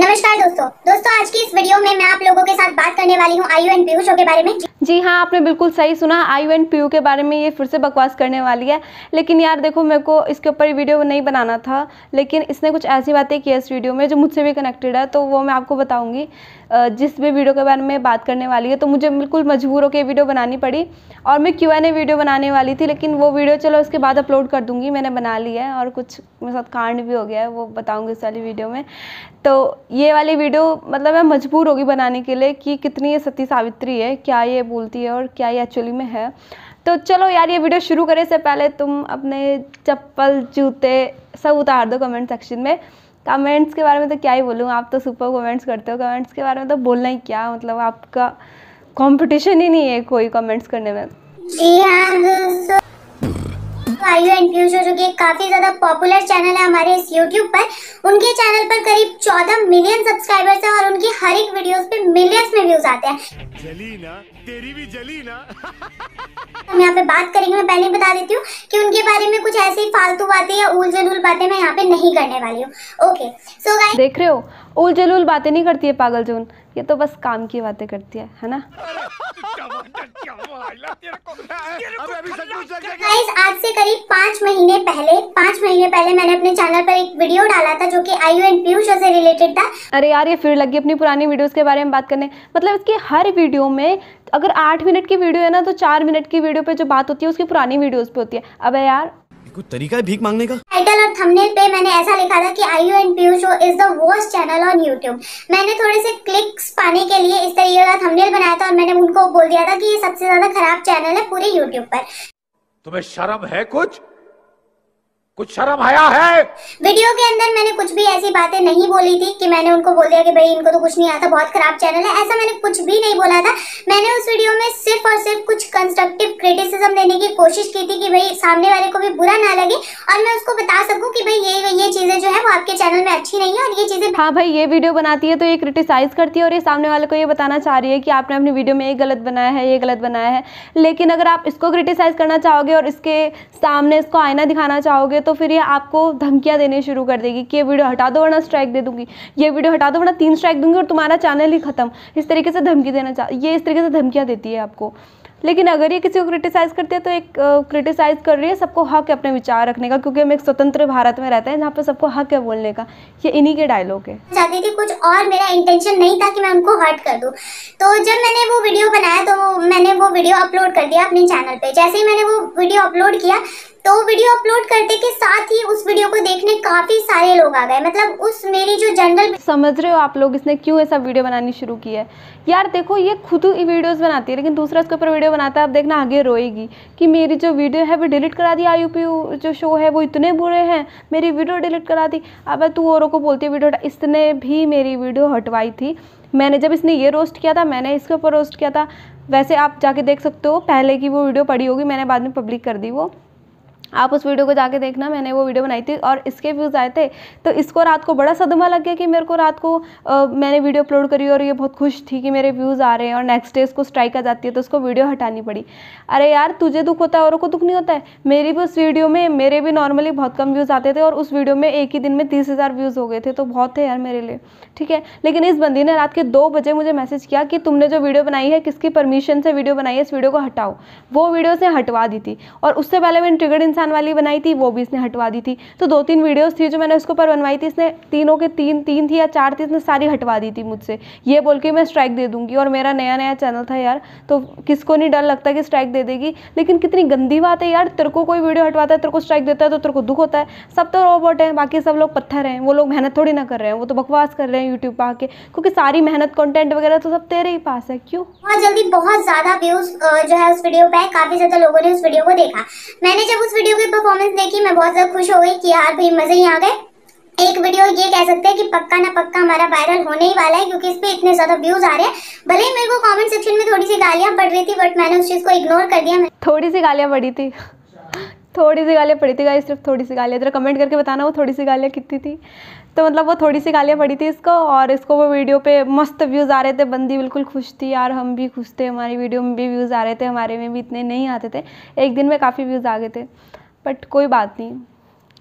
नमस्कार दोस्तों। दोस्तों, आज की इस वीडियो में मैं आप लोगों के साथ बात करने वाली हूँ आयु एंड पीयूषो के बारे में। जी हाँ आपने बिल्कुल सही सुना। आयु एंड पीयू के बारे में ये फिर से बकवास करने वाली है। लेकिन यार देखो, मेरे को इसके ऊपर वीडियो नहीं बनाना था। लेकिन इसने कुछ ऐसी बातें की इस वीडियो में जो मुझसे भी कनेक्टेड है तो वो मैं आपको बताऊँगी। जिस भी वीडियो के बारे में बात करने वाली है तो मुझे बिल्कुल मजबूर होकर वीडियो बनानी पड़ी। और मैं क्यू ए वीडियो बनाने वाली थी, लेकिन वो वीडियो चलो उसके बाद अपलोड कर दूँगी। मैंने बना ली है और कुछ मेरे साथ कांड भी हो गया है, वो बताऊँगी इस वाली वीडियो में। तो ये वाली वीडियो मतलब मैं मजबूर होगी बनाने के लिए कि कितनी ये सती सावित्री है, क्या ये बोलती है और क्या ये एक्चुअली में है। तो चलो यार, ये वीडियो शुरू करें से पहले तुम अपने चप्पल, जूते सब उतार दो कमेंट सेक्शन में। कमेंट्स के बारे में तो क्या ही बोलूँ, आप तो सुपर कमेंट्स करते हो। कमेंट्स के बारे में तो बोलना ही क्या मतलब आपका कंपटीशन ही नहीं है कोई कमेंट्स करने में। आयु एंड पीयूष जो कि काफ़ी ज़्यादा पॉपुलर चैनल है हमारे इस यूट्यूब पर उनके चैनल पर करीब 14 मिलियन सब्सक्राइबर्स हैं और उनकी हर एक वीडियोस पे मिलियंस में व्यूज़ आते हैं। जली ना तेरी भी जली ना। हम यहाँ पे बात करेंगे मैं पहले बता देती हूँ कि उनके बारे में कुछ ऐसी फालतू बातें या उल जलूल बातें मैं यहाँ पे नहीं करने वाली हूँ। ओके सो गाइस देख रहे हो उल जलूल बातें नहीं करती है पागल जोन ये तो बस काम की बातें करती है है ना? गाइस आज से करीब पाँच महीने पहले पाँच महीने पहले मैंने अपने चैनल पर एक वीडियो डाला था जो कि आयु एंड पीयूष से रिलेटेड था। अरे यार ये फिर लगी अपनी पुरानी वीडियोस के बारे में बात करने। मतलब इसकी हर वीडियो में अगर आठ मिनट की वीडियो है ना तो चार मिनट की वीडियो पे जो बात होती है उसकी पुरानी वीडियोस पे होती है। अब यार कुछ तरीका है भीख मांगने का? टाइटल और थंबनेल पे मैंने ऐसा लिखा था कि Aayu and Pihu show is the worst channel on YouTube मैंने थोड़े से क्लिक्स पाने के लिए इस तरीके का थंबनेल बनाया था और मैंने उनको बोल दिया था कि ये सबसे ज़्यादा खराब चैनल है पूरे यूट्यूब पर। तुम्हें शर्म है कुछ? कुछ शर्म आया है? वीडियो के अंदर मैंने कुछ भी ऐसी बातें नहीं बोली थी कि मैंने उनको बोल दिया कि भाई इनको तो कुछ नहीं आता बहुत खराब चैनल है। ऐसा मैंने कुछ भी नहीं बोला था। मैंने उस वीडियो में सिर्फ़ और सिर्फ़ कुछ कंस्ट्रक्टिव क्रिटिसिज्म देने की कोशिश की थी कि भाई सामने वाले को भी बुरा ना लगे और मैं उसको बता सकूँ कि भाई ये ये चीज़ें जो है वो आपके चैनल में अच्छी नहीं है और ये चीज़ें हाँ भाई ये वीडियो बनाती है तो ये क्रिटिसाइज करती है और ये सामने वाले को ये बताना चाह रही है कि आपने अपनी वीडियो में ये गलत बनाया है ये गलत बनाया है। लेकिन अगर आप इसको क्रिटिसाइज करना चाहोगे और इसके सामने इसको आईना दिखाना चाहोगे तो फिर ये आपको धमकियाँ देने शुरू कर देगी कि ये वीडियो हटा दो, वरना स्ट्राइक दे दूँगी। ये वीडियो हटा दो, वरना तीन स्ट्राइक दूँगी और तुम्हारा चैनल ही खत्म। इस तरीके से धमकी देना चाह ये इस तरीके से धमकियाँ देती है आपको। लेकिन अगर ये किसी को क्रिटिसाइज़ करती है तो एक क्रिटिसाइज़ कर रही है सबको हक है अपने विचार रखने का, क्योंकि हम एक स्वतंत्र भारत में रहते हैं जहाँ पे सबको हक है बोलने का। ये इन्हीं के डायलॉग है। चाहती थी कुछ और मेरा इंटेंशन नहीं था कि मैं उनको हर्ट कर दूँ। तो जब मैंने वो वीडियो बनाया तो मैंने वो वीडियो अपलोड कर दिया अपने चैनल पे। जैसे ही मैंने वो वीडियो अपलोड किया तो वीडियो अपलोड करते के साथ ही उस वीडियो को देखने काफ़ी सारे लोग आ गए। मतलब उस मेरी जो जनरल समझ रहे हो आप लोग इसने क्यों ऐसा वीडियो बनानी शुरू की है? यार देखो, ये खुद ही वीडियोस बनाती है, लेकिन दूसरा उसके ऊपर वीडियो बनाता है अब देखना आगे रोएगी कि मेरी जो वीडियो है वो डिलीट करा दी आई जो शो है, वो इतने बुरे हैं, मेरी वीडियो डिलीट करा दी। अब तू औरों को बोलती है, वीडियो इसने भी मेरी वीडियो हटवाई थी। मैंने जब इसने ये रोस्ट किया था, मैंने इसके ऊपर रोस्ट किया था, वैसे आप जाके देख सकते हो, पहले की वो वीडियो पड़ी होगी, मैंने बाद में पब्लिक कर दी वो। आप उस वीडियो को जाके देखना मैंने वो वीडियो बनाई थी और इसके व्यूज़ आए थे। तो इसको रात को बड़ा सदमा लग गया कि मेरे को रात को आ, मैंने वीडियो अपलोड करी और ये बहुत खुश थी कि मेरे व्यूज़ आ रहे हैं और नेक्स्ट डे इसको स्ट्राइक आ जाती है तो उसको वीडियो हटानी पड़ी। अरे यार तुझे दुख होता है औरों को दुख नहीं होता है? मेरी भी उस वीडियो में मेरे भी नॉर्मली बहुत कम व्यूज़ आते थे और उस वीडियो में एक ही दिन में तीस हज़ार व्यूज़ हो गए थे तो बहुत थे यार मेरे लिए। ठीक है? लेकिन इस बंदी ने रात के दो बजे मुझे मैसेज किया कि तुमने जो वीडियो बनाई है किसकी परमिशन से वीडियो बनाई है इस वीडियो को हटाओ। वो वीडियो से हटवा दी थी और उससे पहले मैंने ट्रिगर्ड इंसान वाली बनाई थी, वो भी इसने हटवा दी थी। तो दो तीन वीडियोस थी जो मैंने उसके ऊपर बनवाई थी, इसने तीनों के तीन तीन थी या चार थी, इसने सारी हटवा दी थी मुझसे। ये बोल के मैं स्ट्राइक दे दूँगी और मेरा नया नया चैनल था यार तो किसको नहीं डर लगता कि स्ट्राइक दे देगी। लेकिन कितनी गंदी बात है यार, तेरे को कोई वीडियो हटवाता है, तेरे को स्ट्राइक देता है तो तेरे को दुख होता है। सब तो रोबोट है, बाकी सब लोग पत्थर हैं, वो लोग मेहनत थोड़ी ना कर रहे हैं, वो तो बकवास कर रहे हैं यूट्यूब पर आके। क्योंकि सारी मेहनत कंटेंट वगैरह तो सब तेरे ही पास है, क्यों? बहुत जल्दी बहुत ज़्यादा व्यूज़ जो है उस वीडियो पे काफ़ी ज़्यादा लोगों ने उस वीडियो को देखा। मैंने जब उस वीडियो की परफॉर्मेंस देखी, मैं बहुत ज़्यादा खुश हो गई कि यार भाई मज़े ही आ गए। एक वीडियो ये कह सकते हैं कि पक्का ना पक्का हमारा वायरल होने ही वाला है, क्योंकि इस पे इतने ज़्यादा व्यूज़ आ रहे हैं। भले ही मेरे को कमेंट सेक्शन में थोड़ी सी गालियाँ पड़ रही थी बट मैंने उस चीज़ को इग्नोर कर दिया। थोड़ी सी गालियाँ पड़ी थी। थोड़ी सी गालियाँ पड़ी थी गाइस सिर्फ़ थोड़ी सी गालियाँ। जरा कमेंट करके बताना, वो थोड़ी सी गालियाँ कितनी थी? तो मतलब वो थोड़ी सी गालियाँ पड़ी थी इसको, और इसको वो वीडियो पे मस्त व्यूज़ आ रहे थे। बंदी बिल्कुल खुश थी यार, हम भी खुश थे। हमारी वीडियो में भी व्यूज़ आ रहे थे, हमारे में भी इतने नहीं आते थे। एक दिन में काफ़ी व्यूज़ आ गए थे। बट कोई बात नहीं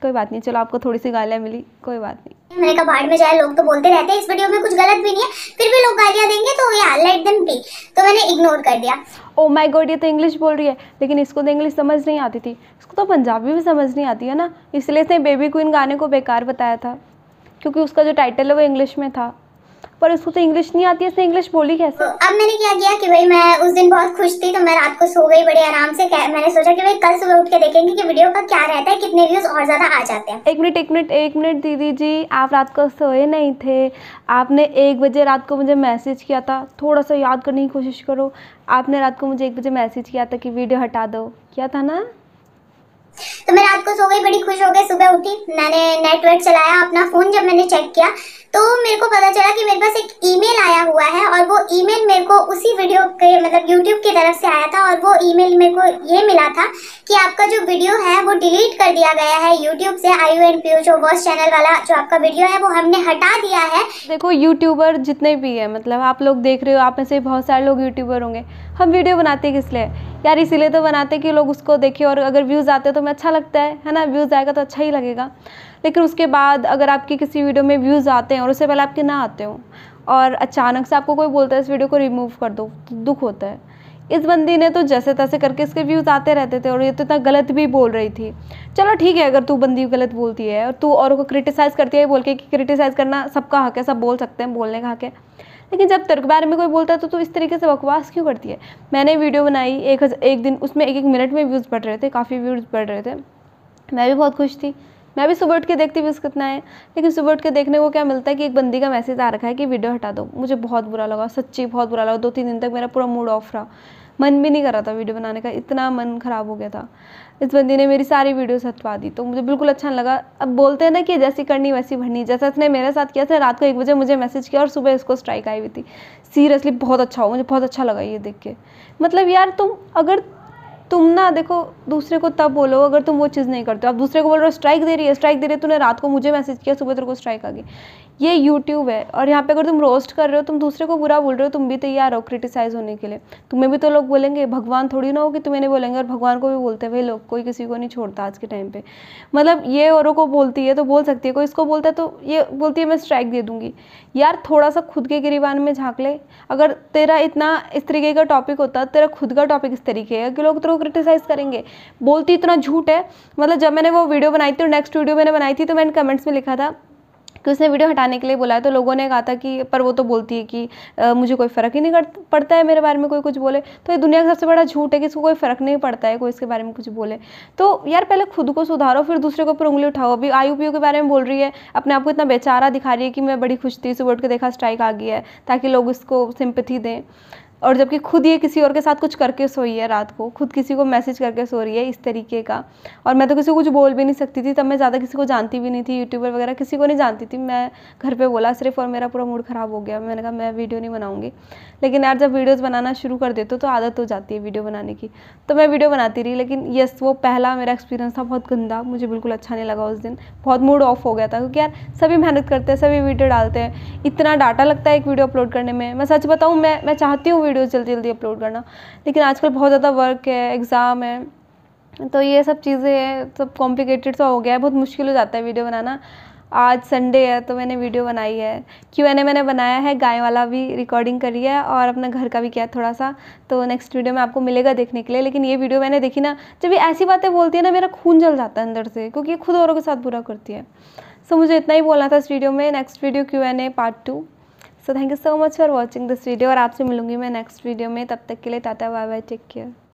कोई बात नहीं चलो आपको थोड़ी सी गालियाँ मिली कोई बात नहीं। मैंने कहा भाड़ में जाए लोग तो बोलते रहते हैं इस वीडियो में कुछ गलत भी नहीं है फिर भी लोग गालियाँ देंगे तो या लेट देम बी तो मैंने इग्नोर कर दिया। ओ माय गॉड ये तो इंग्लिश बोल रही है लेकिन इसको तो इंग्लिश समझ नहीं आती थी। इसको तो पंजाबी भी समझ नहीं आती है ना इसलिए इसने बेबी क्वीन गाने को बेकार बताया था क्योंकि उसका जो टाइटल है वो इंग्लिश में था। पर उसको तो इंग्लिश नहीं आती है इसने इंग्लिश बोली कैसे? अब मैंने क्या किया कि भाई मैं उस दिन बहुत खुश थी तो मैं रात को सो गई बड़े आराम से। मैंने सोचा कि भाई कल सुबह उठ के देखेंगे कि वीडियो का क्या रहता है कितने व्यूज़ और ज़्यादा आ जाते हैं। एक मिनट एक मिनट एक मिनट दीदी जी आप रात को सोए नहीं थे। आपने एक बजे रात को मुझे मैसेज किया था। थोड़ा सा याद करने की कोशिश करो। आपने रात को मुझे एक बजे मैसेज किया था कि वीडियो हटा दो। किया था ना? तो मैं रात को सो गई बड़ी खुश हो गई सुबह उठी। मैंने नेटवर्क चलाया अपना फ़ोन जब मैंने चेक किया तो मेरे को पता चला कि मेरे पास एक ईमेल आया हुआ है और वो ईमेल मेरे को उसी वीडियो के मतलब यूट्यूब की तरफ़ से आया था और वो ईमेल मेरे को ये मिला था कि आपका जो वीडियो है वो डिलीट कर दिया गया है यूट्यूब से आई यू एंड पी जो वर्स चैनल वाला जो आपका वीडियो है वो हमने हटा दिया है। देखो यूट्यूबर जितने भी है मतलब आप लोग देख रहे हो, आप में से बहुत सारे लोग यूट्यूबर होंगे। हम वीडियो बनाते किस लिए? यार, इसीलिए तो बनाते कि लोग उसको देखें और अगर व्यूज़ आते तो हमें अच्छा लगता है है ना? व्यूज़ आएगा तो अच्छा ही लगेगा। लेकिन उसके बाद अगर आपकी किसी वीडियो में व्यूज़ आते हैं और उससे पहले आपके ना आते हो और अचानक से आपको कोई बोलता है, इस वीडियो को रिमूव कर दो तो दुख होता है। इस बंदी ने तो जैसे तैसे करके इसके व्यूज़ आते रहते थे और ये तो इतना गलत भी बोल रही थी। चलो ठीक है, अगर तू बंदी गलत बोलती है और तू औरों को क्रिटिसाइज़ करती है बोल के कि क्रिटिसाइज़ करना सबका हक है, सब बोल सकते हैं, बोलने का हक है। लेकिन जब तेरे बारे में कोई बोलता है तो तू इस तरीके से बकवास क्यों करती है? मैंने वीडियो बनाई एक एक दिन, उसमें एक एक मिनट में व्यूज़ बढ़ रहे थे, काफ़ी व्यूज़ बढ़ रहे थे। मैं भी बहुत खुश थी। मैं भी सुबह उठ के देखती व्यूज़ कितना है लेकिन सुबह उठ के देखने को क्या मिलता है कि एक बंदी का मैसेज आ रखा है कि वीडियो हटा दो। मुझे बहुत बुरा लगा, सच्ची बहुत बुरा लगा। दो तीन दिन तक मेरा पूरा मूड ऑफ़ रहा। मन भी नहीं कर रहा था वीडियो बनाने का। इतना मन ख़राब हो गया था। इस बंदी ने मेरी सारी वीडियोस हटवा दी। तो मुझे बिल्कुल अच्छा लगा। अब बोलते हैं ना कि जैसी करनी वैसी भरनी। जैसा इसने मेरे साथ किया था, रात को एक बजे मुझे मैसेज किया और सुबह इसको स्ट्राइक आई हुई थी। सीरियसली बहुत अच्छा हो मुझे बहुत अच्छा लगा ये देख के। मतलब यार तुम अगर तुम ना देखो, दूसरे को तब बोलो अगर तुम वो चीज़ नहीं करते हो। आप दूसरे को बोल रहे हो, स्ट्राइक दे रही है, स्ट्राइक दे रही है। तूने रात को मुझे मैसेज किया, सुबह तेरे को स्ट्राइक आ गई। ये यूट्यूब है और यहाँ पे अगर तुम रोस्ट कर रहे हो, तुम दूसरे को बुरा बोल रहे हो, तुम भी तैयार हो क्रिटिसाइज होने के लिए। तुम्हें भी तो लोग बोलेंगे, भगवान थोड़ी ना हो कि तुम्हें नहीं बोलेंगे और भगवान को भी बोलते हैं, भाई लोग, कोई किसी को नहीं छोड़ता आज के टाइम पर मतलब ये औरों को बोलती है तो बोल सकती है, कोई इसको बोलता है तो ये बोलती है, मैं स्ट्राइक दे दूँगी। यार थोड़ा सा खुद के गिरीबान में झाँक ले। अगर तेरा इतना इस तरीके का टॉपिक होता, तेरा खुद का टॉपिक इस तरीके है, कि लोग तेरे को क्रिटिसाइज करेंगे। बोलती इतना झूठ है। मतलब जब मैंने वो वीडियो बनाई थी और नेक्स्ट वीडियो मैंने बनाई थी तो मैंने कमेंट्स में लिखा था कि उसने वीडियो हटाने के लिए बोला है तो लोगों ने कहा था कि पर वो तो बोलती है कि अ, मुझे कोई फ़र्क ही नहीं पड़ता है मेरे बारे में कोई कुछ बोले। तो ये दुनिया का सबसे बड़ा झूठ है कि इसको कोई फ़र्क नहीं पड़ता है कोई इसके बारे में कुछ बोले। तो यार पहले खुद को सुधारो फिर दूसरे के ऊपर उंगली उठाओ। अभी पी के बारे में बोल रही है अपने आप को इतना बेचारा दिखा रही है कि मैं बड़ी खुश थी सुबह उठ के देखा स्ट्राइक आ गई है ताकि लोग इसको सिंपथी दें। और जबकि खुद ये किसी और के साथ कुछ करके सोई है रात को, खुद किसी को मैसेज करके सो रही है इस तरीके का। और मैं तो किसी को कुछ बोल भी नहीं सकती थी, तब मैं ज़्यादा किसी को जानती भी नहीं थी यूट्यूबर वगैरह किसी को नहीं जानती थी। मैं घर पे बोला, सिर्फ़ और मेरा पूरा मूड ख़राब हो गया। मैंने कहा, मैं वीडियो नहीं बनाऊँगी। लेकिन यार, जब वीडियोज़ बनाना शुरू कर देते तो आदत हो जाती है वीडियो बनाने की। तो मैं वीडियो बनाती रही, लेकिन यस वो पहला मेरा एक्सपीरियंस था, बहुत गंदा। मुझे बिल्कुल अच्छा नहीं लगा उस दिन। बहुत मूड ऑफ़ हो गया था, क्योंकि यार, सभी मेहनत करते हैं, सभी वीडियो डालते हैं। इतना डाटा लगता है एक वीडियो अपलोड करने में। मैं सच बताऊँ, मैं मैं चाहती हूँ वीडियो जल्दी जल्दी अपलोड करना। लेकिन आजकल बहुत ज़्यादा वर्क है एग्ज़ाम है तो ये सब चीज़ें सब कॉम्प्लिकेटेड सा हो गया है, बहुत मुश्किल हो जाता है वीडियो बनाना। आज संडे है तो मैंने वीडियो बनाई है। क्यों मैंने मैंने बनाया है, गाय वाला भी रिकॉर्डिंग करी है और अपना घर का भी किया है थोड़ा सा। तो नेक्स्ट वीडियो में आपको मिलेगा देखने के लिए, लेकिन ये वीडियो मैंने देखी ना, जब ये ऐसी बातें बोलती है ना, मेरा खून जल जाता है अंदर से, क्योंकि ये खुद औरों के साथ बुरा करती है। सो मुझे इतना ही बोलना था इस वीडियो में। Next video Q N A part two so thank you so much for watching this video और आपसे मिलूँगी मैं नेक्स्ट वीडियो में। तब तक के लिए tata bye bye take care